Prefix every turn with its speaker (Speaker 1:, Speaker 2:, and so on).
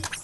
Speaker 1: Thanks.